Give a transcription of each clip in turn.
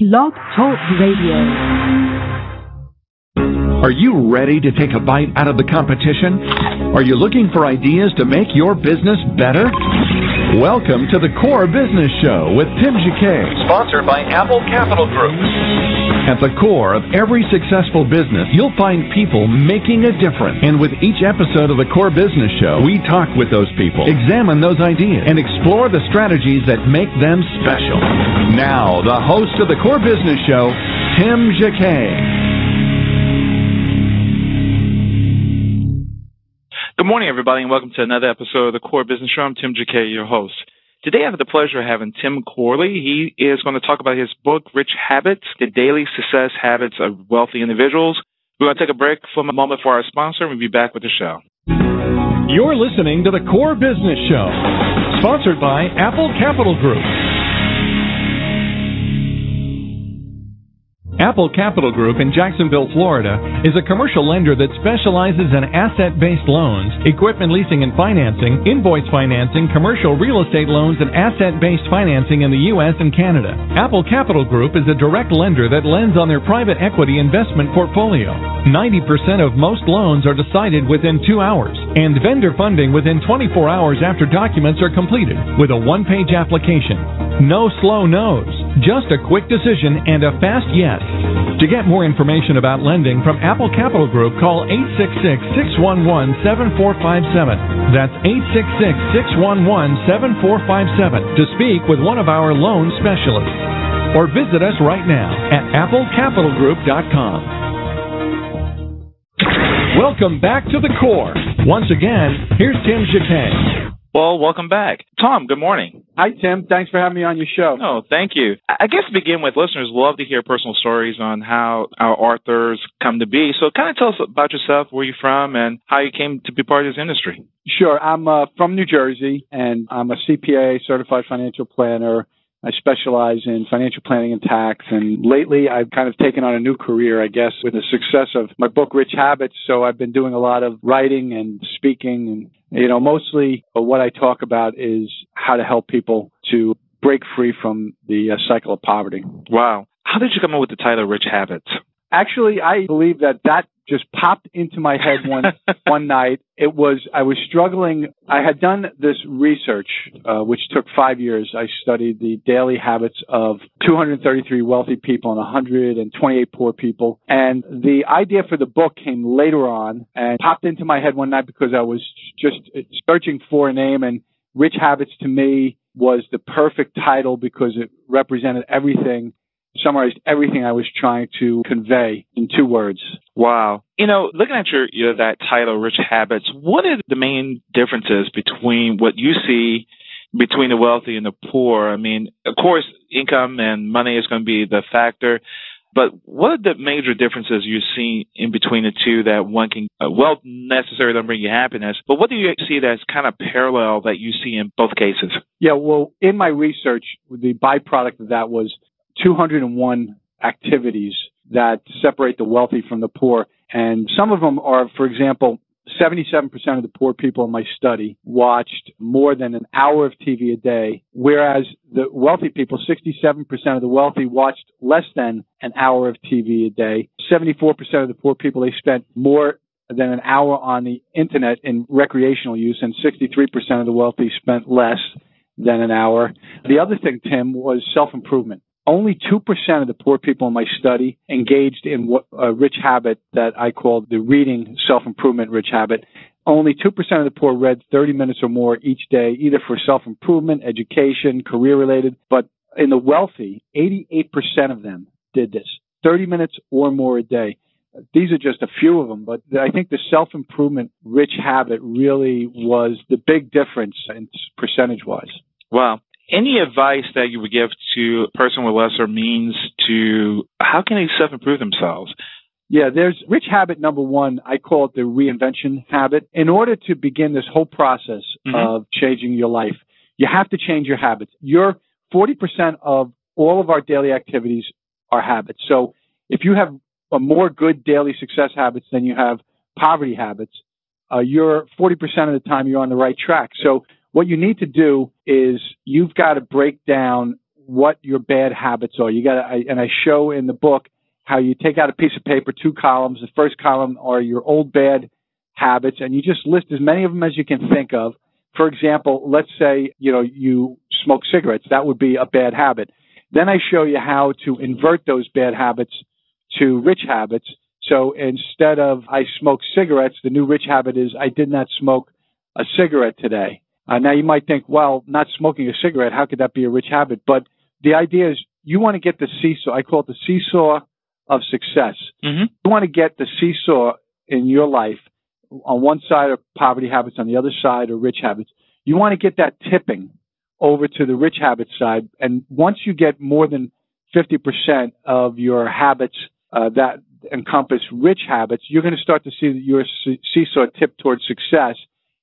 Blog Talk Radio. Are you ready to take a bite out of the competition? Are you looking for ideas to make your business better? Welcome to the Core Business Show with Tim Jacquet, sponsored by Apple Capital Group. At the core of every successful business, you'll find people making a difference. And with each episode of the Core Business Show, we talk with those people, examine those ideas, and explore the strategies that make them special. Now, the host of the Core Business Show, Tim Jacquet. Good morning, everybody, and welcome to another episode of the Core Business Show. I'm Tim Jacquet, your host. Today, I have the pleasure of having Tom Corley. He is going to talk about his book, Rich Habits, the daily success habits of wealthy individuals. We're going to take a break for a moment for our sponsor, and we'll be back with the show. You're listening to the Core Business Show, sponsored by Apple Capital Group. Apple Capital Group in Jacksonville, Florida is a commercial lender that specializes in asset based loans, equipment leasing and financing, invoice financing, commercial real estate loans, and asset based financing in the U.S. and Canada. Apple Capital Group is a direct lender that lends on their private equity investment portfolio. 90% of most loans are decided within two hours, and vendor funding within 24 hours after documents are completed with a one page application. No slow no's, just a quick decision and a fast yes. To get more information about lending from Apple Capital Group, call 866-611-7457. That's 866-611-7457 to speak with one of our loan specialists. Or visit us right now at applecapitalgroup.com. Welcome back to the core. Once again, here's Tim Jacquet. Well, welcome back. Tom, good morning. Hi, Tim. Thanks for having me on your show. Oh, thank you. I guess to begin with, listeners love to hear personal stories on how our authors come to be. So kind of tell us about yourself, where you're from, and how you came to be part of this industry. Sure. I'm uh, from New Jersey, and I'm a CPA, certified financial planner. I specialize in financial planning and tax. And lately, I've kind of taken on a new career, I guess, with the success of my book, Rich Habits. So I've been doing a lot of writing and speaking. And, you know, mostly what I talk about is how to help people to break free from the uh, cycle of poverty. Wow. How did you come up with the title Rich Habits? Actually, I believe that that just popped into my head one one night. It was I was struggling. I had done this research, uh, which took five years. I studied the daily habits of 233 wealthy people and 128 poor people. And the idea for the book came later on and popped into my head one night because I was just searching for a name and Rich Habits to me was the perfect title because it represented everything summarized everything I was trying to convey in two words. Wow. You know, looking at your, your that title, Rich Habits, what are the main differences between what you see between the wealthy and the poor? I mean, of course, income and money is going to be the factor. But what are the major differences you see in between the two that one can, uh, wealth necessarily doesn't bring you happiness, but what do you see that's kind of parallel that you see in both cases? Yeah, well, in my research, the byproduct of that was 201 activities that separate the wealthy from the poor. And some of them are, for example, 77% of the poor people in my study watched more than an hour of TV a day, whereas the wealthy people, 67% of the wealthy watched less than an hour of TV a day. 74% of the poor people, they spent more than an hour on the internet in recreational use, and 63% of the wealthy spent less than an hour. The other thing, Tim, was self improvement. Only 2% of the poor people in my study engaged in what, a rich habit that I called the reading self improvement rich habit. Only 2% of the poor read 30 minutes or more each day, either for self improvement, education, career related. But in the wealthy, 88% of them did this 30 minutes or more a day. These are just a few of them, but I think the self improvement rich habit really was the big difference in percentage wise. Wow any advice that you would give to a person with lesser means to how can they self improve themselves? Yeah, there's rich habit number one. I call it the reinvention habit. In order to begin this whole process mm-hmm. of changing your life, you have to change your habits. Your 40% of all of our daily activities are habits. So if you have a more good daily success habits than you have poverty habits, uh, you're 40% of the time you're on the right track. So what you need to do is you've got to break down what your bad habits are. You got to, and I show in the book how you take out a piece of paper, two columns. The first column are your old bad habits, and you just list as many of them as you can think of. For example, let's say, you know, you smoke cigarettes. That would be a bad habit. Then I show you how to invert those bad habits to rich habits. So instead of I smoke cigarettes, the new rich habit is I did not smoke a cigarette today. Uh, now you might think, well, not smoking a cigarette, how could that be a rich habit? But the idea is you want to get the seesaw. I call it the seesaw of success. Mm-hmm. You want to get the seesaw in your life. On one side are poverty habits, on the other side are rich habits. You want to get that tipping over to the rich habits side. And once you get more than 50% of your habits uh, that encompass rich habits, you're going to start to see your seesaw tip towards success.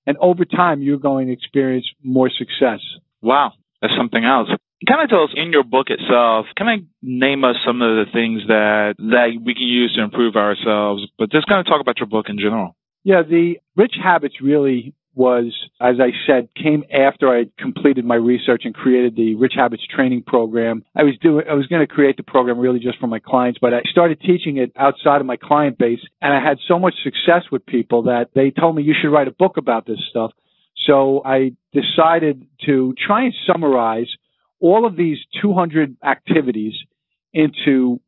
And over time, you're going to experience more success. Wow, that's something else. Kind of tell us in your book itself. Can I name us some of the things that that we can use to improve ourselves? But just kind of talk about your book in general. Yeah, the rich habits really was, as I said, came after I completed my research and created the Rich Habits training program. I was doing, I was going to create the program really just for my clients, but I started teaching it outside of my client base and I had so much success with people that they told me you should write a book about this stuff. So I decided to try and summarize all of these 200 activities into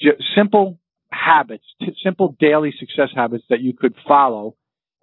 j- simple habits, t- simple daily success habits that you could follow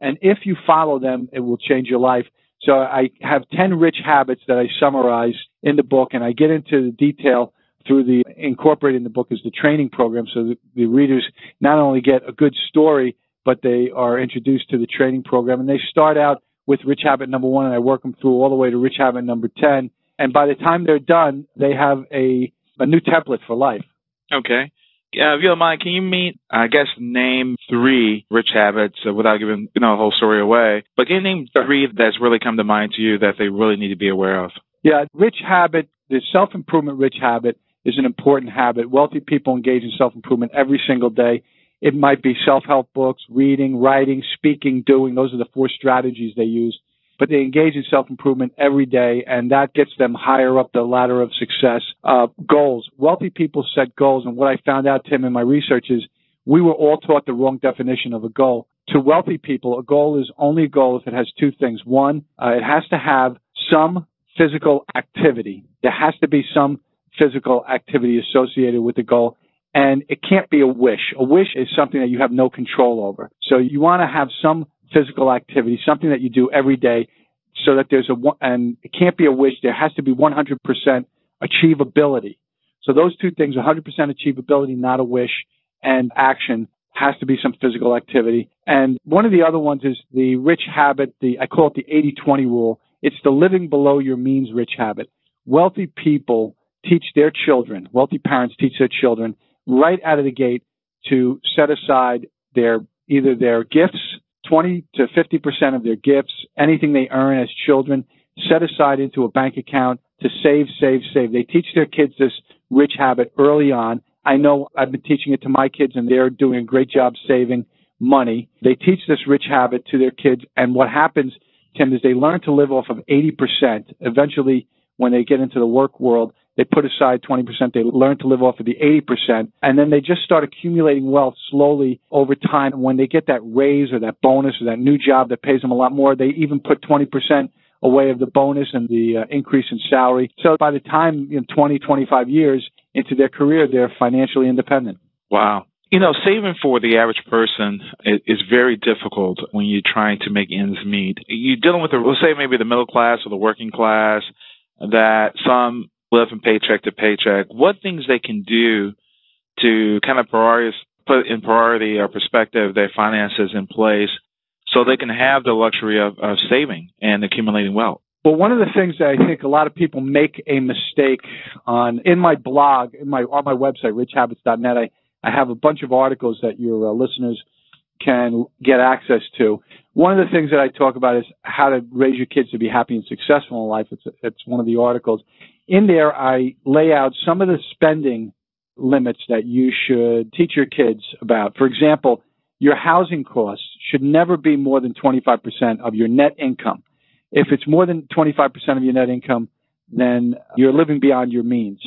and if you follow them, it will change your life. So I have 10 rich habits that I summarize in the book and I get into the detail through the incorporating the book as the training program so that the readers not only get a good story, but they are introduced to the training program and they start out with rich habit number one and I work them through all the way to rich habit number 10. And by the time they're done, they have a, a new template for life. Okay. Yeah, if you don't mind, can you meet, I guess, name three rich habits uh, without giving, you know, the whole story away, but can you name three that's really come to mind to you that they really need to be aware of? Yeah, rich habit, the self-improvement rich habit is an important habit. Wealthy people engage in self-improvement every single day. It might be self-help books, reading, writing, speaking, doing. Those are the four strategies they use but they engage in self improvement every day, and that gets them higher up the ladder of success. Uh, goals. Wealthy people set goals, and what I found out, Tim, in my research is we were all taught the wrong definition of a goal. To wealthy people, a goal is only a goal if it has two things. One, uh, it has to have some physical activity. There has to be some physical activity associated with the goal. And it can't be a wish. A wish is something that you have no control over. So you want to have some physical activity, something that you do every day so that there's a, and it can't be a wish, there has to be 100% achievability. So those two things, 100% achievability, not a wish, and action has to be some physical activity. And one of the other ones is the rich habit, the, I call it the 80-20 rule. It's the living below your means rich habit. Wealthy people teach their children, wealthy parents teach their children right out of the gate to set aside their, either their gifts 20 to 50% of their gifts, anything they earn as children, set aside into a bank account to save, save, save. They teach their kids this rich habit early on. I know I've been teaching it to my kids and they're doing a great job saving money. They teach this rich habit to their kids. And what happens, Tim, is they learn to live off of 80%. Eventually, when they get into the work world, they put aside 20%. They learn to live off of the 80%. And then they just start accumulating wealth slowly over time. And when they get that raise or that bonus or that new job that pays them a lot more, they even put 20% away of the bonus and the uh, increase in salary. So by the time in 20, 25 years into their career, they're financially independent. Wow. You know, saving for the average person is very difficult when you're trying to make ends meet. You're dealing with, the, let's say, maybe the middle class or the working class, that some live from paycheck to paycheck, what things they can do to kind of priorities, put in priority or perspective their finances in place so they can have the luxury of, of saving and accumulating wealth. Well, one of the things that I think a lot of people make a mistake on in my blog, in my on my website, richhabits.net, I, I have a bunch of articles that your uh, listeners can get access to. One of the things that I talk about is how to raise your kids to be happy and successful in life. It's, it's one of the articles. In there, I lay out some of the spending limits that you should teach your kids about. For example, your housing costs should never be more than 25% of your net income. If it's more than 25% of your net income, then you're living beyond your means.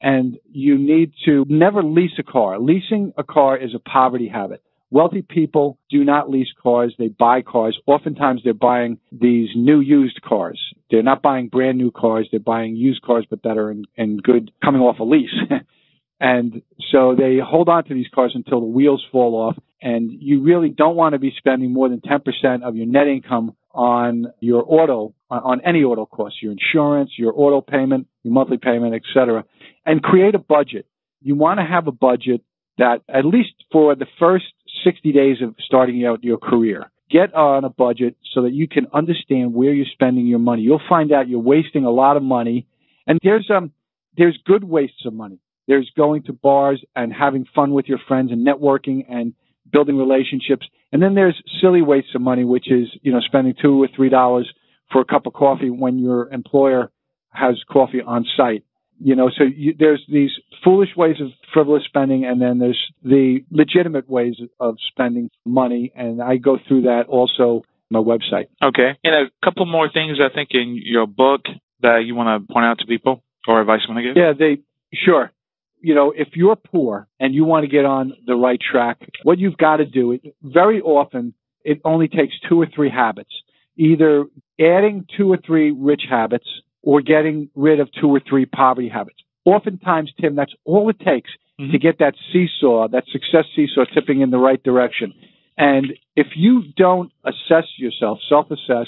And you need to never lease a car. Leasing a car is a poverty habit. Wealthy people do not lease cars, they buy cars. Oftentimes they're buying these new used cars. They're not buying brand new cars, they're buying used cars, but that are in, in good, coming off a lease. and so they hold on to these cars until the wheels fall off. And you really don't want to be spending more than 10% of your net income on your auto, on any auto costs, your insurance, your auto payment, your monthly payment, etc. And create a budget. You want to have a budget that at least for the first 60 days of starting out your career. Get on a budget so that you can understand where you're spending your money. You'll find out you're wasting a lot of money. And there's um there's good wastes of money. There's going to bars and having fun with your friends and networking and building relationships. And then there's silly wastes of money, which is, you know, spending two or three dollars for a cup of coffee when your employer has coffee on site you know, so you, there's these foolish ways of frivolous spending, and then there's the legitimate ways of spending money, and I go through that also on my website. Okay, and a couple more things I think in your book that you want to point out to people or advice you want to give. Yeah, they sure. You know, if you're poor and you want to get on the right track, what you've got to do, it, very often, it only takes two or three habits. Either adding two or three rich habits or getting rid of two or three poverty habits. Oftentimes, Tim, that's all it takes mm-hmm. to get that seesaw, that success seesaw tipping in the right direction. And if you don't assess yourself, self assess,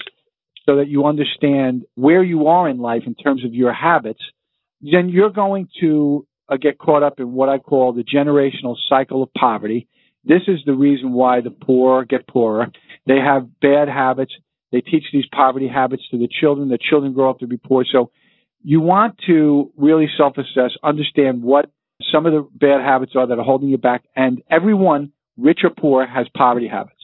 so that you understand where you are in life in terms of your habits, then you're going to uh, get caught up in what I call the generational cycle of poverty. This is the reason why the poor get poorer. They have bad habits. They teach these poverty habits to the children. The children grow up to be poor. So you want to really self-assess, understand what some of the bad habits are that are holding you back. And everyone, rich or poor, has poverty habits.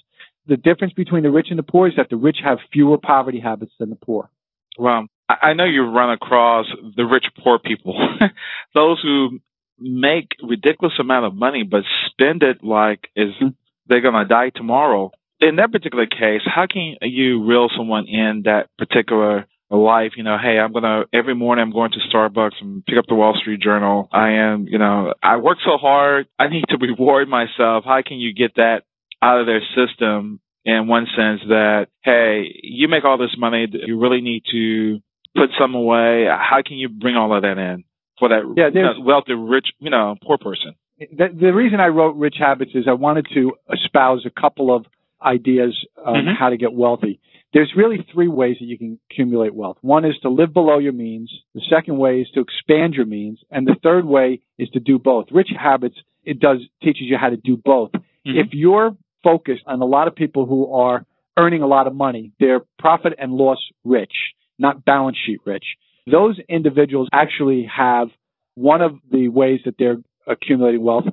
The difference between the rich and the poor is that the rich have fewer poverty habits than the poor. Well, I know you run across the rich poor people, those who make ridiculous amount of money but spend it like is mm-hmm. they're going to die tomorrow in that particular case, how can you reel someone in that particular life? You know, hey, I'm gonna every morning I'm going to Starbucks and pick up the Wall Street Journal. I am, you know, I work so hard. I need to reward myself. How can you get that out of their system? In one sense, that hey, you make all this money, you really need to put some away. How can you bring all of that in for that yeah, you know, wealthy, rich, you know, poor person? The, the reason I wrote Rich Habits is I wanted to espouse a couple of ideas on mm-hmm. how to get wealthy. There's really three ways that you can accumulate wealth. One is to live below your means. The second way is to expand your means. And the third way is to do both. Rich habits, it does teaches you how to do both. Mm-hmm. If you're focused on a lot of people who are earning a lot of money, they're profit and loss rich, not balance sheet rich. Those individuals actually have one of the ways that they're accumulating wealth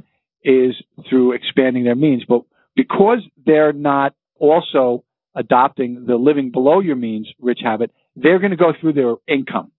is through expanding their means. But because they're not also adopting the living below your means rich habit, they're going to go through their income.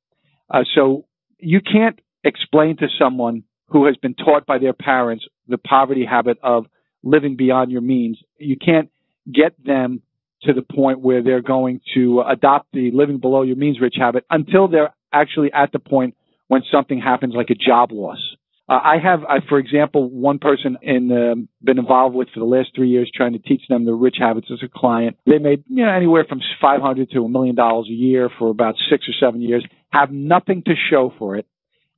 Uh, so you can't explain to someone who has been taught by their parents the poverty habit of living beyond your means. You can't get them to the point where they're going to adopt the living below your means rich habit until they're actually at the point when something happens like a job loss. Uh, I have, I, for example, one person in um, been involved with for the last three years, trying to teach them the rich habits as a client. They made you know anywhere from five hundred to a million dollars a year for about six or seven years. Have nothing to show for it,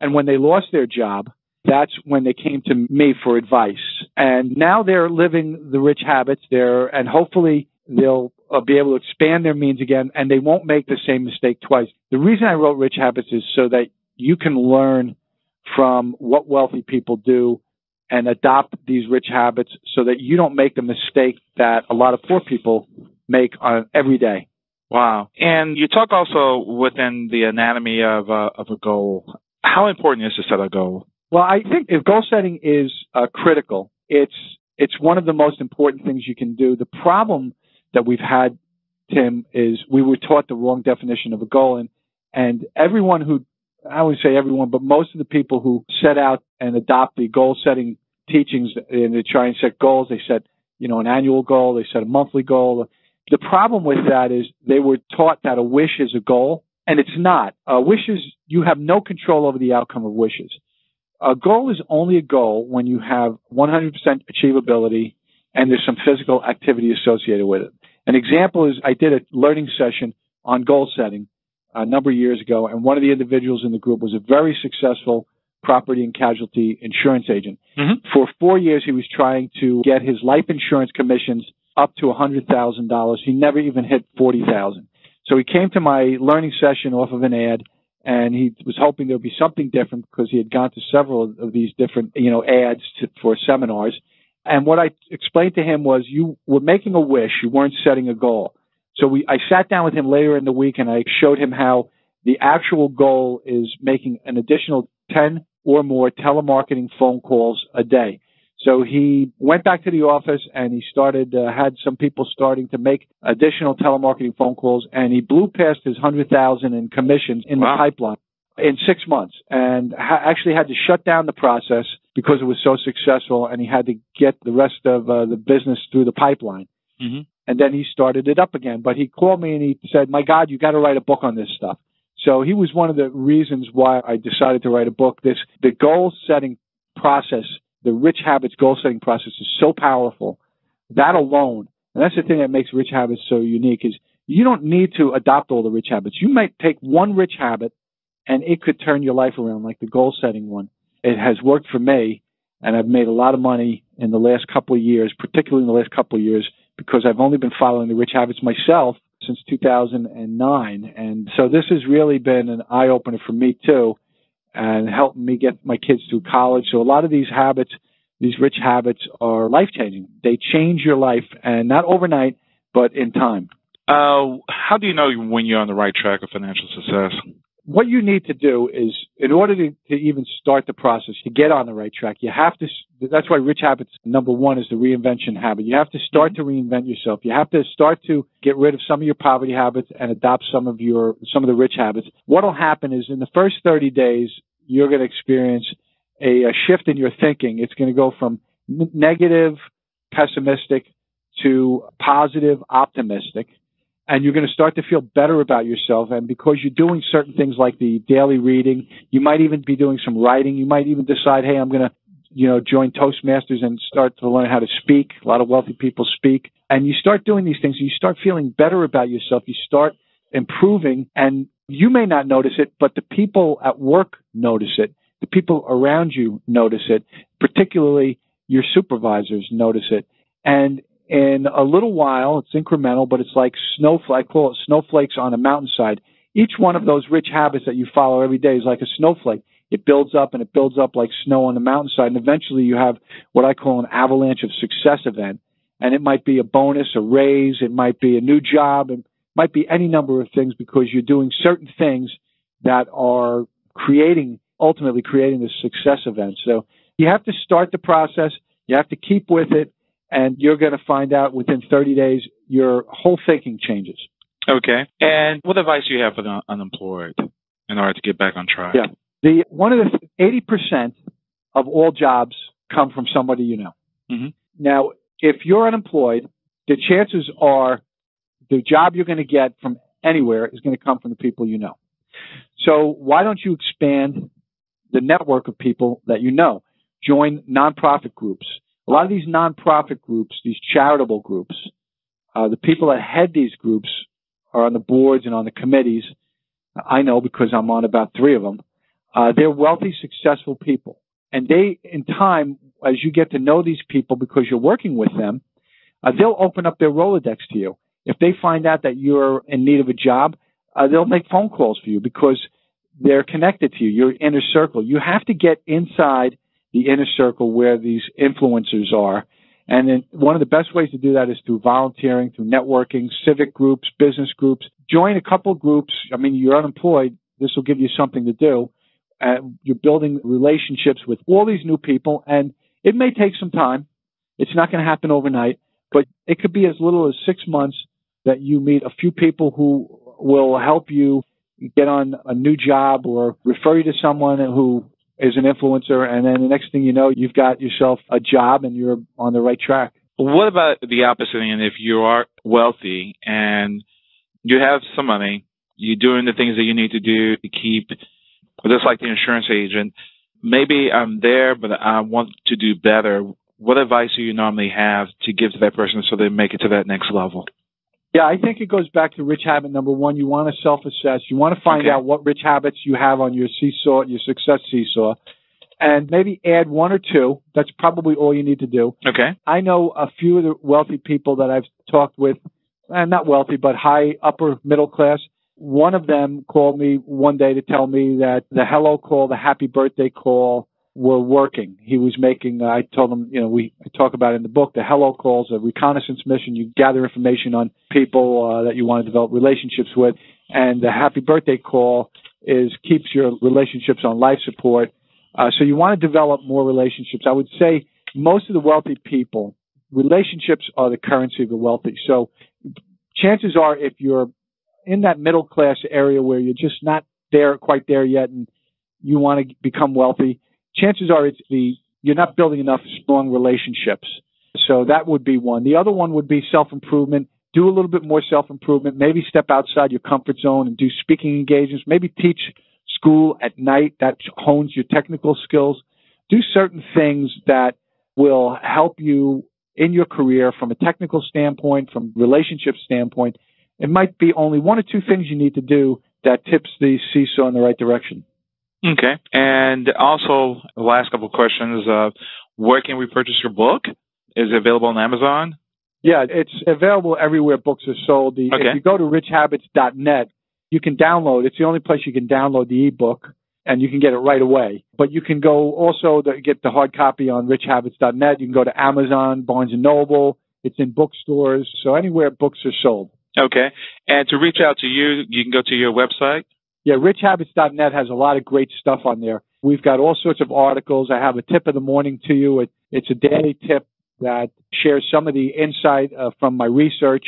and when they lost their job, that's when they came to me for advice. And now they're living the rich habits there, and hopefully they'll uh, be able to expand their means again, and they won't make the same mistake twice. The reason I wrote Rich Habits is so that you can learn from what wealthy people do and adopt these rich habits so that you don't make the mistake that a lot of poor people make on every day. Wow. And you talk also within the anatomy of a, of a goal. How important is to set a goal? Well, I think if goal setting is uh, critical, it's it's one of the most important things you can do. The problem that we've had, Tim, is we were taught the wrong definition of a goal, and and everyone who I would say everyone, but most of the people who set out and adopt the goal setting teachings and they try and set goals, they set, you know, an annual goal, they set a monthly goal. The problem with that is they were taught that a wish is a goal And it's not. Uh, wishes, you have no control over the outcome of wishes. A goal is only a goal when you have 100% achievability and there's some physical activity associated with it. An example is I did a learning session on goal setting a number of years ago, and one of the individuals in the group was a very successful property and casualty insurance agent. Mm-hmm. For four years, he was trying to get his life insurance commissions up to $100,000. He never even hit 40,000. So he came to my learning session off of an ad and he was hoping there would be something different because he had gone to several of these different, you know, ads to, for seminars. And what I explained to him was you were making a wish, you weren't setting a goal. So we, I sat down with him later in the week and I showed him how the actual goal is making an additional 10 or more telemarketing phone calls a day. So he went back to the office and he started, uh, had some people starting to make additional telemarketing phone calls and he blew past his 100,000 in commissions in Wow. the pipeline in six months and ha- actually had to shut down the process because it was so successful and he had to get the rest of uh, the business through the pipeline. Mhm. And then he started it up again. But he called me and he said, my God, you got to write a book on this stuff. So he was one of the reasons why I decided to write a book. This, the goal setting process, the rich habits goal setting process is so powerful. That alone, and that's the thing that makes rich habits so unique is you don't need to adopt all the rich habits. You might take one rich habit and it could turn your life around like the goal setting one. It has worked for me and I've made a lot of money in the last couple of years, particularly in the last couple of years because I've only been following the rich habits myself since 2009. And so this has really been an eye opener for me too and helped me get my kids through college. So a lot of these habits, these rich habits are life changing. They change your life and not overnight, but in time. Uh, how do you know when you're on the right track of financial success? What you need to do is, in order to, to even start the process, to get on the right track, you have to, that's why rich habits, number one is the reinvention habit. You have to start to reinvent yourself. You have to start to get rid of some of your poverty habits and adopt some of your, some of the rich habits. What'll happen is in the first 30 days, you're going to experience a, a shift in your thinking. It's going to go from negative, pessimistic to positive, optimistic and you're going to start to feel better about yourself. And because you're doing certain things like the daily reading, you might even be doing some writing. You might even decide, hey, I'm going to, you know, join Toastmasters and start to learn how to speak. A lot of wealthy people speak. And you start doing these things and you start feeling better about yourself. You start improving and you may not notice it, but the people at work notice it. The people around you notice it, particularly your supervisors notice it. And in a little while, it's incremental, but it's like snowflake, call it snowflakes on a mountainside. Each one of those rich habits that you follow every day is like a snowflake. It builds up and it builds up like snow on the mountainside. And eventually you have what I call an avalanche of success event. And it might be a bonus, a raise. It might be a new job. It might be any number of things because you're doing certain things that are creating, ultimately creating this success event. So you have to start the process. You have to keep with it and you're going to find out within 30 days your whole thinking changes. Okay. And what advice do you have for the unemployed in order to get back on track? Yeah. The one of the 80% of all jobs come from somebody you know. Mhm. Now, if you're unemployed, the chances are the job you're going to get from anywhere is going to come from the people you know. So why don't you expand the network of people that you know? Join nonprofit groups. A lot of these nonprofit groups, these charitable groups, uh, the people that head these groups are on the boards and on the committees. I know because I'm on about three of them. Uh, they're wealthy, successful people. And they, in time, as you get to know these people because you're working with them, uh, they'll open up their Rolodex to you. If they find out that you're in need of a job, uh, they'll make phone calls for you because they're connected to you, your inner circle. You have to get inside the inner circle where these influencers are. And then one of the best ways to do that is through volunteering, through networking, civic groups, business groups. Join a couple groups. I mean, you're unemployed. This will give you something to do. Uh, you're building relationships with all these new people, and it may take some time. It's not going to happen overnight, but it could be as little as six months that you meet a few people who will help you get on a new job or refer you to someone who is an influencer, and then the next thing you know, you've got yourself a job and you're on the right track. What about the opposite end? If you are wealthy and you have some money, you're doing the things that you need to do to keep, just like the insurance agent. Maybe I'm there, but I want to do better. What advice do you normally have to give to that person so they make it to that next level? Yeah, I think it goes back to rich habit number one. You want to self assess. You want to find Okay. out what rich habits you have on your seesaw, your success seesaw, and maybe add one or two. That's probably all you need to do. Okay. I know a few of the wealthy people that I've talked with, and not wealthy, but high upper middle class. One of them called me one day to tell me that the hello call, the happy birthday call were working. He was making, I told him, you know, we talk about in the book, the hello calls, a reconnaissance mission. You gather information on people uh, that you want to develop relationships with. And the happy birthday call is keeps your relationships on life support. Uh, so you want to develop more relationships. I would say most of the wealthy people, relationships are the currency of the wealthy. So chances are if you're in that middle class area where you're just not there, quite there yet, and you want to become wealthy, chances are it's the, you're not building enough strong relationships. So that would be one. The other one would be self improvement. Do a little bit more self improvement. Maybe step outside your comfort zone and do speaking engagements. Maybe teach school at night that hones your technical skills. Do certain things that will help you in your career from a technical standpoint, from relationship standpoint. It might be only one or two things you need to do that tips the seesaw in the right direction. Okay. And also, last couple of questions. Uh, where can we purchase your book? Is it available on Amazon? Yeah, it's available everywhere books are sold. The, Okay. If you go to richhabits.net, you can download. It's the only place you can download the ebook, and you can get it right away. But you can go also to get the hard copy on richhabits.net. You can go to Amazon, Barnes and Noble. It's in bookstores, so anywhere books are sold. Okay. And to reach out to you, you can go to your website. Yeah, richhabits.net has a lot of great stuff on there. We've got all sorts of articles. I have a tip of the morning to you. It, it's a daily tip that shares some of the insight uh, from my research.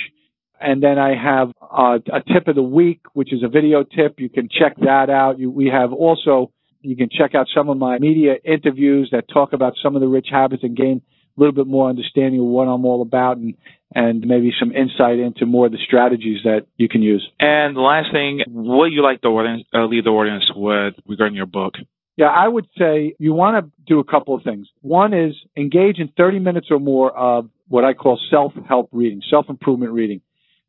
And then I have uh, a tip of the week, which is a video tip. You can check that out. You, we have also, you can check out some of my media interviews that talk about some of the rich habits and gain a little bit more understanding of what I'm all about and, and maybe some insight into more of the strategies that you can use. And the last thing, what you like the audience, uh, leave the audience with regarding your book? Yeah, I would say you want to do a couple of things. One is engage in 30 minutes or more of what I call self-help reading, self-improvement reading.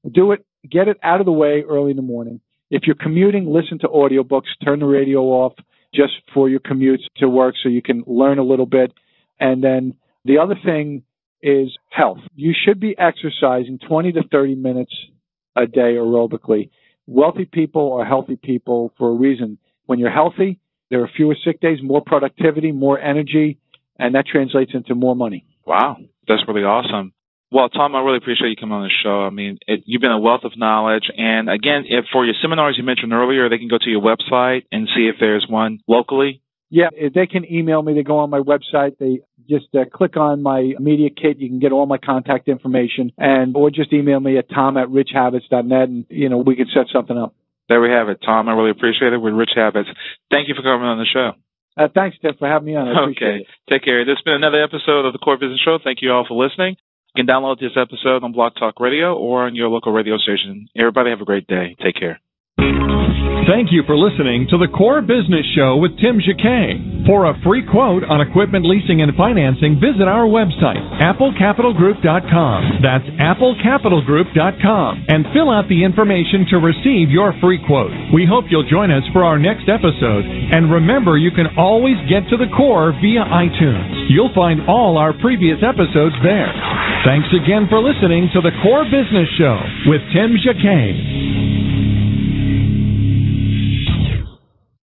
Do it, get it out of the way early in the morning. If you're commuting, listen to audiobooks, turn the radio off just for your commutes to work so you can learn a little bit. And then the other thing is health. You should be exercising 20 to 30 minutes a day aerobically. Wealthy people are healthy people for a reason. When you're healthy, there are fewer sick days, more productivity, more energy, and that translates into more money. Wow, that's really awesome. Well, Tom, I really appreciate you coming on the show. I mean, it, you've been a wealth of knowledge. And again, if for your seminars you mentioned earlier, they can go to your website and see if there's one locally. Yeah, if they can email me. They go on my website. They just uh, click on my media kit. You can get all my contact information, and or just email me at tom at richhabits.net, and you know we can set something up. There we have it, Tom. I really appreciate it with Rich Habits. Thank you for coming on the show. Uh, thanks, Tim, for having me on. I appreciate Okay. it. Take care. This has been another episode of the Core Business Show. Thank you all for listening. You can download this episode on Blog Talk Radio or on your local radio station. Everybody have a great day. Take care. Thank you for listening to the Core Business Show with Tim Jacquet. For a free quote on equipment leasing and financing, visit our website, applecapitalgroup.com. That's applecapitalgroup.com. And fill out the information to receive your free quote. We hope you'll join us for our next episode. And remember, you can always get to the core via iTunes. You'll find all our previous episodes there. Thanks again for listening to the Core Business Show with Tim Jacquet.